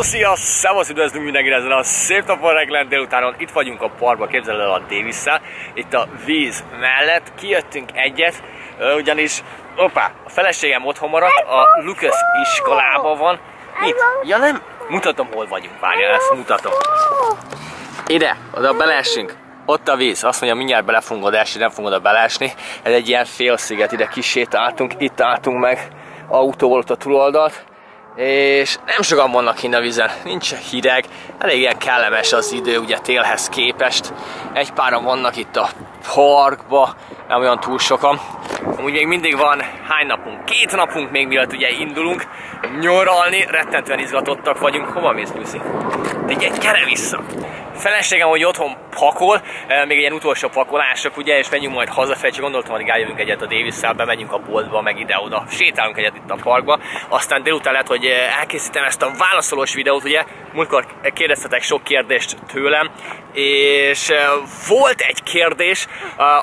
Hello, szia! Szevasz, üdvözlünk mindenkit ezen a szép napon reggelen délutánon. Itt vagyunk a parkban, képzeld el a davis itt a víz mellett. Kijöttünk egyet, ugyanis, opá, a feleségem otthon maradt, a Lucas iskolában van. Mit? Ja nem? Mutatom, hol vagyunk, várjál, ezt mutatom. Ide, oda beleessünk. Ott a víz, azt mondja, mindjárt bele fogunk oda esni, nem fogunk oda beleesni. Ez egy ilyen félsziget, ide kisétáltunk, itt álltunk meg autóval ott a túloldalt és nem sokan vannak innen a vízen, nincs hideg, elég ilyen kellemes az idő ugye télhez képest. Egy páran vannak itt a parkba, nem olyan túl sokan. Amúgy még mindig van hány napunk? Két napunk még mielőtt ugye indulunk nyaralni, rettentően izgatottak vagyunk. Hova mész, Lucy? Egy, gyere vissza! Feleségem, hogy otthon pakol, eh, még ilyen utolsó pakolások, ugye, és megyünk majd hazafelé, csak gondoltam, hogy eljövünk egyet a davis bemegyünk a boltba, meg ide-oda, sétálunk egyet itt a parkba. Aztán délután lehet, hogy eh, elkészítem ezt a válaszolós videót, ugye, múltkor kérdeztetek sok kérdést tőlem, és eh, volt egy kérdés,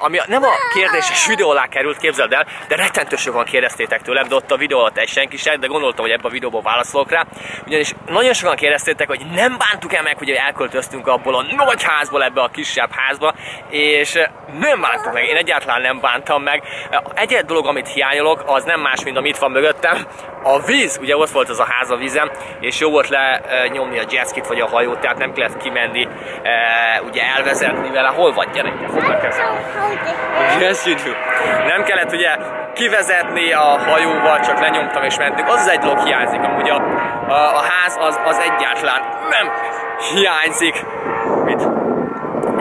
ami nem a kérdéses videó alá került, képzeld el, de rettentő sokan kérdeztétek tőlem, de ott a videó alatt egy senki sem, de gondoltam, hogy ebben a videóban válaszolok rá. Ugyanis nagyon sokan kérdeztétek, hogy nem bántuk-e meg, hogy elköltöztünk abból a nagy házból ebbe a kisebb házba, és nem bántuk meg, én egyáltalán nem bántam meg. Egy dolog, amit hiányolok, az nem más, mint amit van mögöttem, a víz, ugye ott volt az a ház a vízem, és jó volt le nyomni a jazzkit vagy a hajót, tehát nem kellett kimenni, ugye elvezetni vele. Hol vagy gyerek? Fognak kezem. Yes, you do. Nem kellett ugye kivezetni a hajóval, csak lenyomtam és mentünk. Az az egy dolog hiányzik, amúgy a, a, a ház az, az egyáltalán nem hiányzik.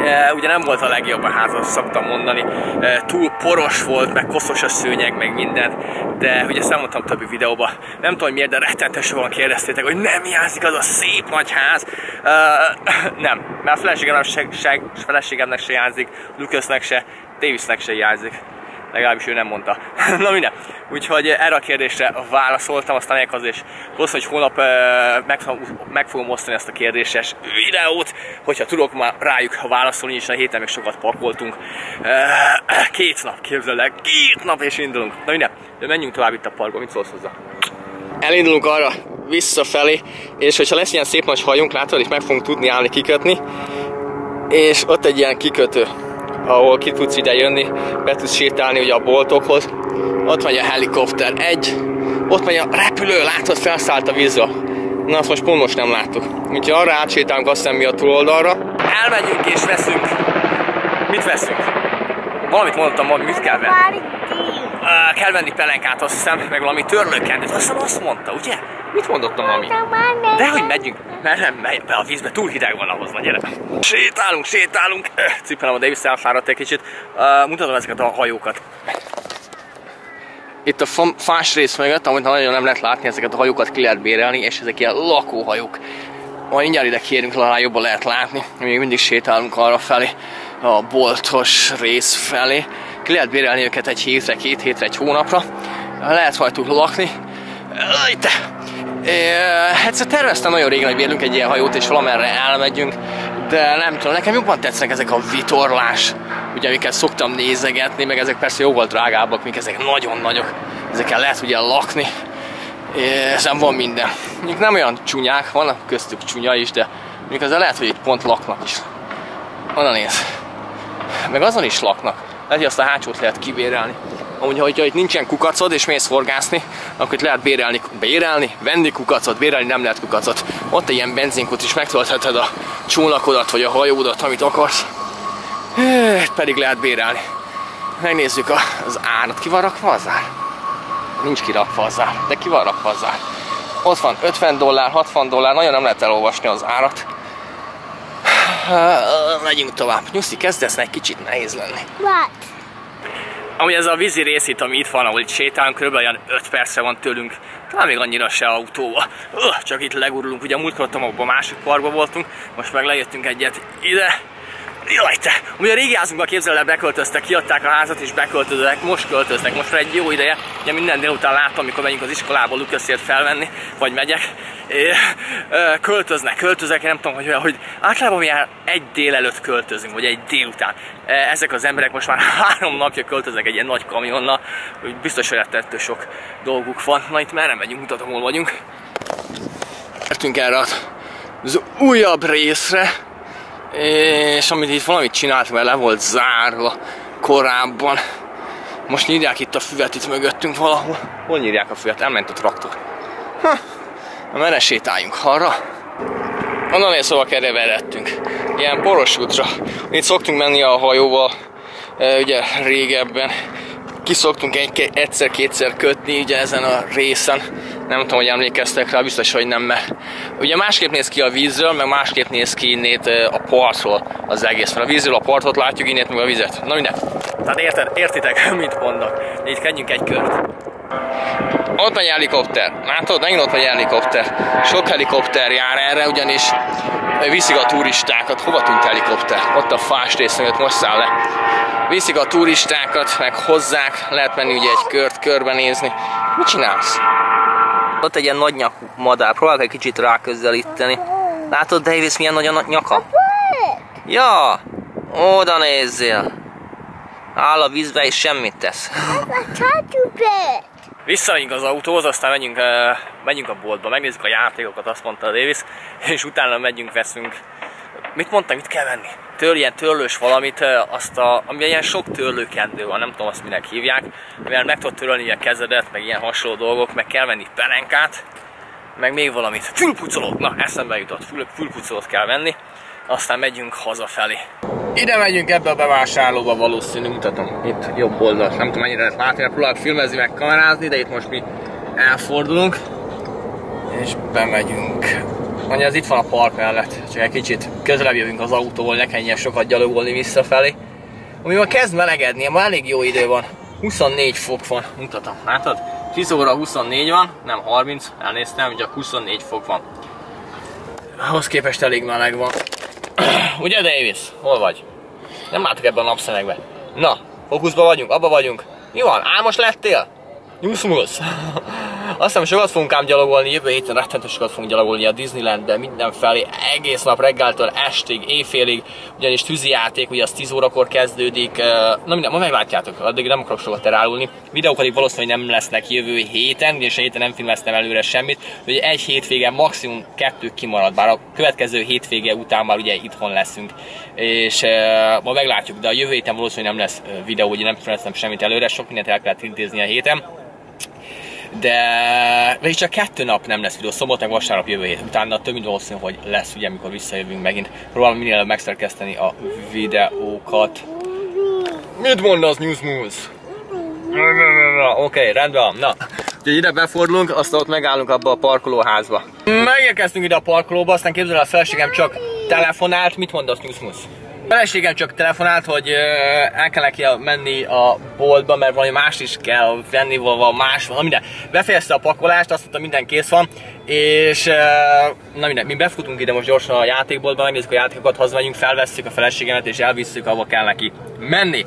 Mit? E, ugye nem volt a legjobb a ház, azt szoktam mondani. E, túl poros volt, meg koszos a szőnyeg, meg minden, de ugye ezt elmondtam többi videóban. Nem tudom, miért, de rettentően kérdeztétek, hogy nem hiányzik az a szép nagy ház. E, nem, mert a feleségemnek se, se, feleségemnek se hiányzik, Lucasnek se, Davisnek se hiányzik legalábbis ő nem mondta. Na minden. Úgyhogy erre a kérdésre válaszoltam, aztán elég az és hogy holnap meg, meg fogom osztani ezt a kérdéses videót, hogyha tudok már rájuk válaszolni, és a héten még sokat pakoltunk. Két nap, képzelek, két nap és indulunk. Na minden, de menjünk tovább itt a parkba, mit szólsz hozzá? Elindulunk arra visszafelé, és hogyha lesz ilyen szép nagy hajunk, látod, itt meg fogunk tudni állni, kikötni, és ott egy ilyen kikötő ahol ki tudsz ide jönni, be tudsz sétálni ugye a boltokhoz. Ott megy a helikopter egy, ott megy a repülő, látod, felszállt a vízre. Na azt most pont most nem láttuk. Úgyhogy arra átsétálunk azt hiszem mi a túloldalra. Elmegyünk és veszünk. Mit veszünk? Valamit mondtam, hogy mit kell venni. Uh, kell venni pelenkát, azt hiszem, meg valami törlőkendőt. Azt hiszem azt mondta, ugye? Mit mondott a mami? De hogy megyünk, mert nem megy be a vízbe, túl hideg van ahhoz, vagy gyere. Sétálunk, sétálunk. Cipelem a Davis elfáradt egy kicsit. Uh, mutatom ezeket a hajókat. Itt a fás rész mögött, amit nagyon nem lehet látni, ezeket a hajókat ki lehet bérelni, és ezek ilyen lakóhajók. Majd mindjárt ide kérünk, talán jobban lehet látni. Még mindig sétálunk arra felé, a boltos rész felé. Ki lehet bérelni őket egy hétre, két hétre, egy hónapra. Lehet rajtuk lakni. Itt Egyszer terveztem nagyon régen, hogy bérlünk egy ilyen hajót, és valamerre elmegyünk, de nem tudom, nekem jobban tetszenek ezek a vitorlás, ugye amiket szoktam nézegetni, meg ezek persze jóval drágábbak, mint ezek nagyon nagyok, ezekkel lehet ugye lakni, ezen van minden. Mondjuk nem olyan csúnyák, vannak köztük csúnya is, de mondjuk ezzel lehet, hogy itt pont laknak is. Onnan néz. Meg azon is laknak. Lehet, hogy azt a hátsót lehet kibérelni. Amúgy, hogyha itt nincsen kukacod és mész horgászni, akkor itt lehet bérelni, bérelni, venni kukacot, bérelni nem lehet kukacot. Ott egy ilyen benzinkút is megtöltheted a csónakodat vagy a hajódat, amit akarsz. Itt pedig lehet bérelni. Megnézzük az árat. Ki van rakva az ár? Nincs kirakva az ár, de ki van rakva az ár? Ott van 50 dollár, 60 dollár, nagyon nem lehet elolvasni az árat. Megyünk tovább. Nyuszi, kezdesz egy kicsit nehéz lenni. What? Ami ez a vízi rész itt, ami itt van, ahol itt sétálunk, kb. olyan 5 perce van tőlünk, talán még annyira se autóval. Öh, csak itt legurulunk, ugye a múltkor a másik parkban voltunk, most meg lejöttünk egyet ide, Jaj te! Ugye a régi házunkban képzelve beköltöztek, kiadták a házat és beköltöznek, most költöznek, most már egy jó ideje. Ugye minden délután láttam, amikor megyünk az iskolába Lukaszért felvenni, vagy megyek. É, költöznek, költöznek, én nem tudom, hogy, hogy általában mi egy délelőtt költözünk, vagy egy délután. Ezek az emberek most már három napja költöznek egy ilyen nagy kamionnal, hogy biztos, hogy sok dolguk van. Na itt merre megyünk, mutatom, hol vagyunk. Értünk erre az újabb részre, és amit itt valamit csinált, mert le volt zárva korábban. Most nyírják itt a füvet itt mögöttünk valahol. Hol nyírják a füvet? Elment a traktor. Ha, na merre sétáljunk arra? Onnan én szóval kereverettünk. Ilyen boros útra. Itt szoktunk menni a hajóval, ugye régebben. Kiszoktunk egy, egyszer-kétszer kötni ugye ezen a részen. Nem tudom, hogy emlékeztek rá, biztos, hogy nem, mert ugye másképp néz ki a vízről, meg másképp néz ki innét a partról az egész. Mert a vízről a partot látjuk, innét meg a vizet. Na minden. Tehát érted, értitek, mit mondok. Így kenjünk egy kört. Ott megy helikopter. Látod? Megint ott megy helikopter. Sok helikopter jár erre, ugyanis viszik a turistákat. Hova tűnt helikopter? Ott a fás részen, most száll le. Viszik a turistákat, meg hozzák. Lehet menni ugye egy kört körbenézni. Mit csinálsz? Ott egy ilyen nagy nyakú madár. Próbálok egy kicsit ráközelíteni. Látod, Davis, milyen nagy a nyaka? Ja, oda nézzél. Áll a vízbe és semmit tesz. Visszamegyünk az autóhoz, aztán megyünk, uh, megyünk a boltba, megnézzük a játékokat, azt mondta a Davis, és utána megyünk, veszünk. Mit mondtam, mit kell venni? Től, ilyen törlős valamit, azt a, ami ilyen sok törlőkendő van, nem tudom azt minek hívják, mivel meg tudod törölni ilyen kezedet, meg ilyen hasonló dolgok, meg kell venni pelenkát, meg még valamit. Fülpucolót, na eszembe jutott, fül, fülpucolót kell venni, aztán megyünk hazafelé. Ide megyünk ebbe a bevásárlóba valószínű, mutatom itt jobb oldalt. Nem tudom mennyire lehet látni, mert próbálok filmezni, meg kamerázni, de itt most mi elfordulunk. És bemegyünk. Anya, az itt van a park mellett, csak egy kicsit közelebb jövünk az autóval, ne kelljen sokat gyalogolni visszafelé. Ami ma kezd melegedni, ma elég jó idő van. 24 fok van, mutatom, látod? 10 óra 24 van, nem 30, elnéztem, csak 24 fok van. Ahhoz képest elég meleg van. Ugye Davis? Hol vagy? Nem látok ebben a napszemekbe. Na, fókuszba vagyunk, abba vagyunk. Mi van? Álmos lettél? Nyuszmusz. Azt hiszem sokat fogunk ám gyalogolni, jövő héten rettentő sokat fogunk gyalogolni a Disneylandbe mindenfelé, egész nap reggeltől estig, éjfélig, ugyanis tűzijáték, ugye az 10 órakor kezdődik, na minden, ma meglátjátok, addig nem akarok sokat elárulni. Videók pedig valószínűleg nem lesznek jövő héten, ugyanis a héten nem filmeztem előre semmit, ugye egy hétvége, maximum kettő kimarad, bár a következő hétvége után már ugye itthon leszünk, és ma meglátjuk, de a jövő héten valószínűleg nem lesz videó, ugye nem filmeztem semmit előre, sok mindent el kellett intézni a héten de vagyis csak kettő nap nem lesz videó, szombat meg vasárnap jövő hét. Utána több mint valószínű, hogy lesz, ugye, amikor visszajövünk megint. Próbálom minél megszerkeszteni a videókat. Mit mondasz, News Moose? Oké, okay, rendben. Na, úgyhogy ide befordulunk, aztán ott megállunk abba a parkolóházba. Megérkeztünk ide a parkolóba, aztán képzel a felségem csak telefonált. Mit mondasz, News Moose? Feleségem csak telefonált, hogy el kell neki menni a boltba, mert valami más is kell venni, valami más, van, minden. Befejezte a pakolást, azt mondta, minden kész van, és na minden, mi befutunk ide most gyorsan a játékboltba, megnézzük a játékokat, hazamegyünk, felvesszük a feleségemet, és elvisszük, ahova kell neki menni.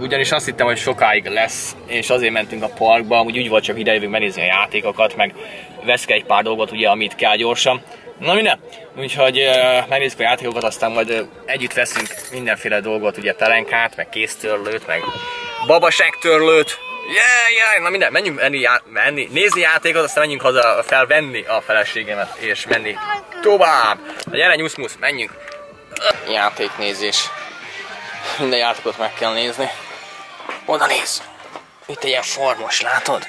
Ugyanis azt hittem, hogy sokáig lesz, és azért mentünk a parkba, úgy úgy volt csak idejövünk megnézni a játékokat, meg veszke egy pár dolgot, ugye, amit kell gyorsan. Na minden, úgyhogy uh, megnézzük a játékokat, aztán majd uh, együtt veszünk mindenféle dolgot, ugye pelenkát, meg kéztörlőt, meg babaságtörlőt. Yeah, yeah, na minden, menjünk menni, já menni, nézni játékot, aztán menjünk haza felvenni a feleségemet, és menni tovább. Na gyere, nyuszmusz, menjünk. Játéknézés. Minden játékot meg kell nézni. Oda néz. Itt egy ilyen formos, látod?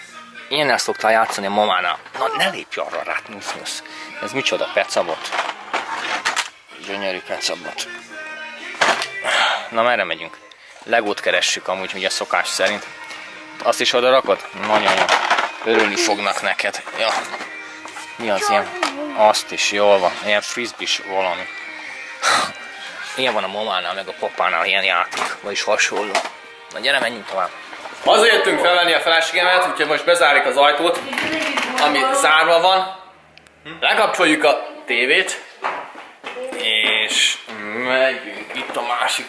Ilyennel szoktál játszani a mamánál. Na, ne lépj arra rá, nyuszmusz. Ez micsoda pecabot? Gyönyörű pecabot. Na merre megyünk? Legót keressük amúgy, ugye szokás szerint. Azt is oda rakod? Nagyon jó. Örülni fognak neked. Ja. Mi az ilyen? Azt is, jól van. Ilyen frisbee valami. Ilyen van a mamánál, meg a papánál ilyen játék, vagyis hasonló. Na gyere, menjünk tovább. Hazajöttünk felvenni a feleségemet, úgyhogy most bezárjuk az ajtót, ami zárva van. Lekapcsoljuk a tévét, és megyünk. Itt a másik,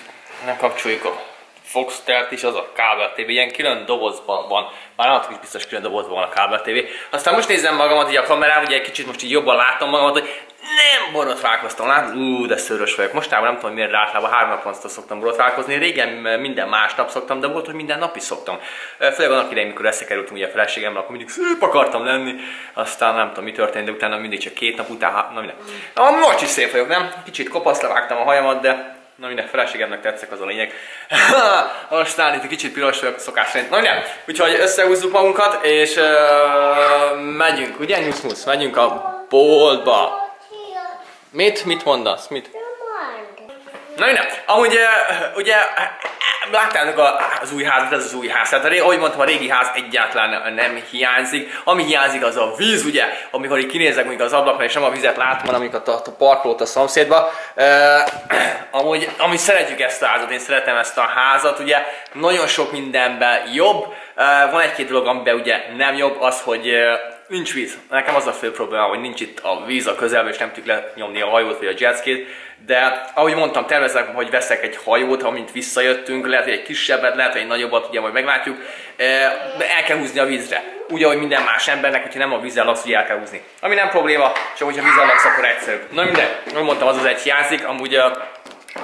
lekapcsoljuk a Fox tert is, az a kábel TV, ilyen külön dobozban van, már nálatok is biztos külön dobozban van a kábel TV. Aztán most nézem magamat így a kamerán, ugye egy kicsit most így jobban látom magamat, hogy nem borotválkoztam, lát? Ú, de szörös vagyok. Mostában nem tudom miért rátlában három naponta szoktam borotválkozni. Régen minden másnap szoktam, de volt, hogy minden nap is szoktam. Főleg annak idején, mikor összekerültünk ugye a feleségemmel, akkor mindig szép akartam lenni. Aztán nem tudom mi történt, de utána mindig csak két nap után, na minden. Na, most is szép vagyok, nem? Kicsit kopasz levágtam a hajamat, de Na minden, feleségemnek tetszek, az a lényeg. Aztán itt egy kicsit piros vagyok szokás szerint. Na minden, úgyhogy összehúzzuk magunkat, és uh, megyünk, ugye Nyuszmusz? Megyünk a boltba. Mit? Mit mondasz? Mit? Na minden, amúgy ugye láttátok az új házat, ez az új ház. Tehát ahogy mondtam, a régi ház egyáltalán nem hiányzik. Ami hiányzik az a víz, ugye, amikor így kinézek mondjuk az ablakra, és nem a vizet látom, hanem amikor a, a parkolót a szomszédba. Amúgy, amúgy szeretjük ezt a házat, én szeretem ezt a házat, ugye, nagyon sok mindenben jobb. Van egy-két dolog, amiben ugye nem jobb, az, hogy nincs víz. Nekem az a fő probléma, hogy nincs itt a víz a közelben, és nem tudjuk lenyomni a hajót vagy a jetskit. De ahogy mondtam, tervezek, hogy veszek egy hajót, amint visszajöttünk, lehet, hogy egy kisebbet, lehet, hogy egy nagyobbat, ugye majd meglátjuk, de el kell húzni a vízre. Úgy, ahogy minden más embernek, hogyha nem a vízzel laksz, el kell húzni. Ami nem probléma, csak hogyha vízzel laksz, akkor egyszerűbb. Na minden, ahogy mondtam, az az egy hiányzik, amúgy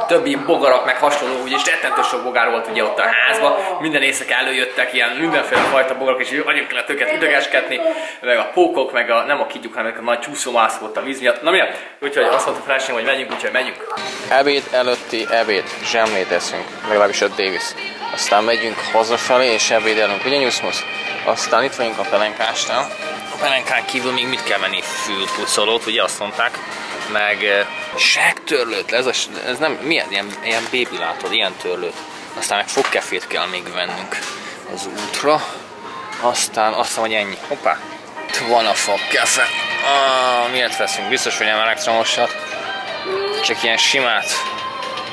többi bogarak, meg hasonló, úgyis rettentő sok bogár volt ugye ott a házban, minden éjszaka előjöttek ilyen mindenféle fajta bogarak, és anyag kellett őket idegeskedni, meg a pókok, meg a, nem a kigyuk, hanem a nagy csúszómászok ott a víz miatt. Na mi? Úgyhogy azt mondta feleség, hogy megyünk, úgyhogy megyünk. Ebéd előtti ebéd, zsemlét eszünk, legalábbis a Davis. Aztán megyünk hazafelé, és ebédelünk, ugye Nyuszmusz? Aztán itt vagyunk a pelenkásnál. A pelenkán kívül még mit kell venni? Fülpucolót, ugye azt mondták meg segtörlőt, ez, a, ez nem, milyen, ilyen, ilyen baby látod, ilyen törlőt. Aztán meg fogkefét kell még vennünk az útra. Aztán azt mondom, hogy ennyi. Hoppá, itt van a fogkefe. Ah, miért veszünk? Biztos, hogy nem elektromosat. Csak ilyen simát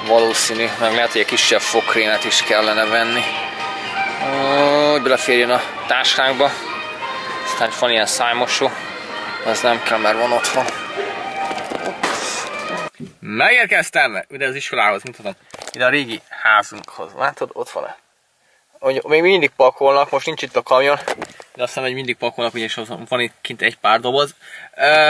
valószínű, meg lehet, hogy egy kisebb fogkrémet is kellene venni. Hogy beleférjön a táskánkba. Aztán van ilyen szájmosó, az nem kell, mert van otthon. Megérkeztem! Ide az iskolához, mutatom. Ide a régi házunkhoz. Látod? Ott van-e? Még mindig pakolnak, most nincs itt a kamion, de aztán hogy mindig pakolnak, ugyanis van itt kint egy pár doboz.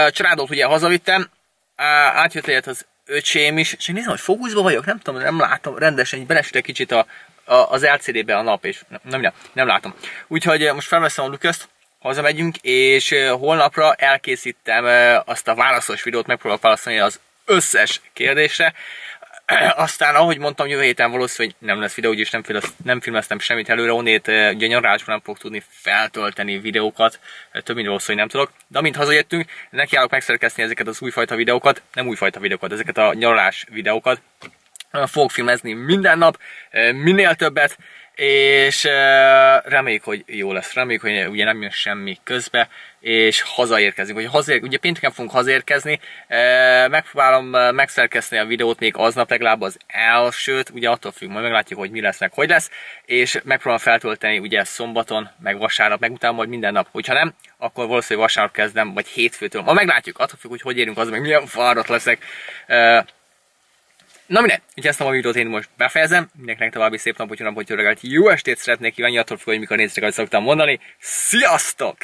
Családot ugye hazavittem, átjött egyet az öcsém is, és én nézem, hogy fókuszban vagyok, nem tudom, nem látom rendesen, így belesütek kicsit a, a, az LCD-be a nap, és nem, nem, nem látom. Úgyhogy most felveszem a Lucas-t, hazamegyünk, és holnapra elkészítem azt a válaszos videót, megpróbálok válaszolni az összes kérdésre. Aztán, ahogy mondtam, jövő héten valószínűleg nem lesz videó, úgyis nem, nem filmeztem semmit előre, onnét ugye nyaralásban nem fog tudni feltölteni videókat, több mint valószínűleg nem tudok. De amint hazajöttünk, nekiállok megszerkeszteni ezeket az újfajta videókat, nem újfajta videókat, ezeket a nyaralás videókat. Fogok filmezni minden nap, minél többet, és reméljük, hogy jó lesz, reméljük, hogy ugye nem jön semmi közbe, és hazaérkezünk. Hogy hazaér, ugye pénteken fogunk hazaérkezni, megpróbálom megszerkeszteni a videót még aznap legalább az elsőt, ugye attól függ, majd meglátjuk, hogy mi lesz, meg hogy lesz, és megpróbálom feltölteni ugye szombaton, meg vasárnap, meg utána majd minden nap. Hogyha nem, akkor valószínűleg vasárnap kezdem, vagy hétfőtől. Ma meglátjuk, attól függ, hogy hogy érünk az, meg milyen fáradt leszek. Na minden, úgyhogy ezt a videót én most befejezem. Mindenkinek további szép napot, jó napot, jó reggelt, estét szeretnék kívánni, attól függ, hogy mikor néztek, ahogy szoktam mondani. Sziasztok!